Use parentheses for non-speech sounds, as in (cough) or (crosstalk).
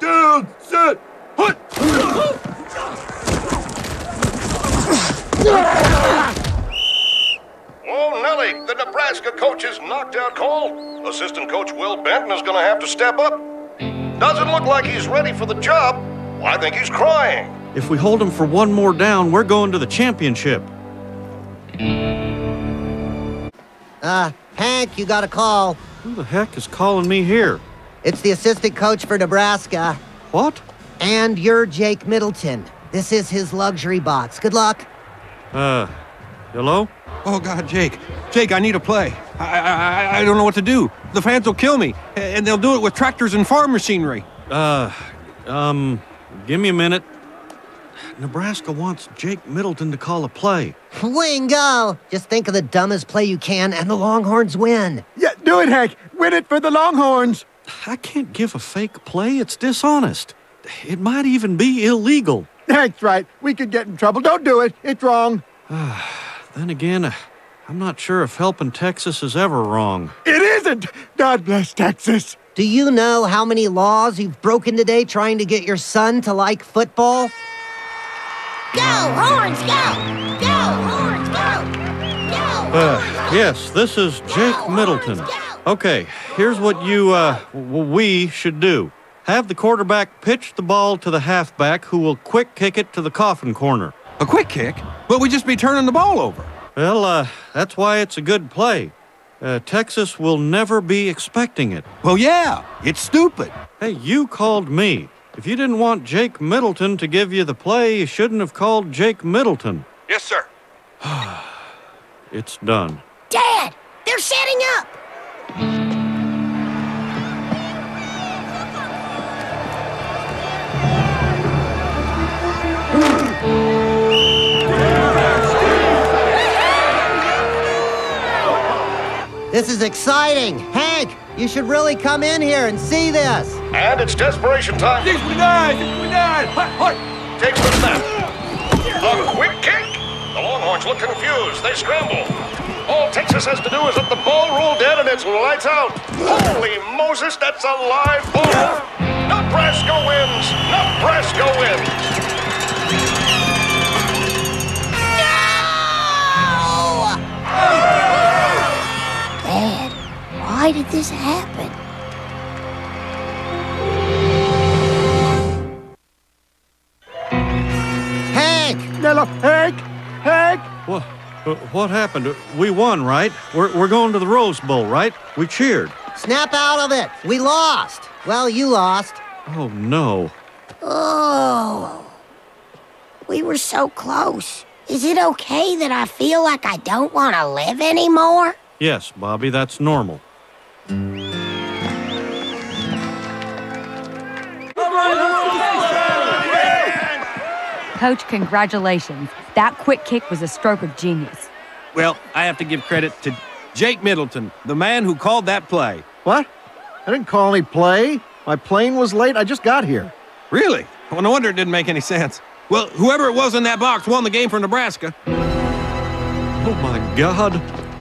down, set, put. Oh, Nelly, the Nebraska coach's out call. Assistant coach Will Benton is going to have to step up. Doesn't look like he's ready for the job. Well, I think he's crying. If we hold him for one more down, we're going to the championship. Uh, Hank, you got a call. Who the heck is calling me here? It's the assistant coach for Nebraska. What? And you're Jake Middleton. This is his luxury box. Good luck. Uh, hello? Oh, God, Jake. Jake, I need a play. I, I, I don't know what to do. The fans will kill me, and they'll do it with tractors and farm machinery. Uh, um, give me a minute. Nebraska wants Jake Middleton to call a play. Wingo! Just think of the dumbest play you can, and the Longhorns win. Yeah, do it, Hank. Win it for the Longhorns. I can't give a fake play. It's dishonest. It might even be illegal. (laughs) That's right. We could get in trouble. Don't do it. It's wrong. (sighs) Then again, uh, I'm not sure if helping Texas is ever wrong. It isn't. God bless Texas. Do you know how many laws you've broken today trying to get your son to like football? Go, Horns, go! Go, Horns, go! Go! Uh, yes, this is Jake Middleton. Okay, here's what you, uh, we should do. Have the quarterback pitch the ball to the halfback who will quick kick it to the coffin corner. A quick kick? But we'd just be turning the ball over. Well, uh, that's why it's a good play. Uh, Texas will never be expecting it. Well, yeah, it's stupid. Hey, you called me. If you didn't want Jake Middleton to give you the play, you shouldn't have called Jake Middleton. Yes, sir. (sighs) It's done. Dad, they're setting up! This is exciting. Hank, you should really come in here and see this. And it's desperation time. Six we nine. Six we nine. Hut, hut. Takes the snap. A quick kick. The Longhorns look confused. They scramble. All Texas has to do is let the ball roll dead and it's lights out. Holy Moses, that's a live ball. Nebraska wins. Nebraska wins. Why did this happen? Hank! Nello, Hank. Hank. What? uh, What happened? We won, right? We're, we're going to the Rose Bowl, right? We cheered. Snap out of it. We lost. Well, you lost. Oh, no. Oh, we were so close. Is it okay that I feel like I don't want to live anymore? Yes, Bobby, that's normal. Coach, congratulations. That quick kick was a stroke of genius. Well, I have to give credit to Jake Middleton, the man who called that play. What? I didn't call any play. My plane was late. I just got here. Really? Well, no wonder it didn't make any sense. Well, whoever it was in that box won the game for Nebraska. Oh, my God.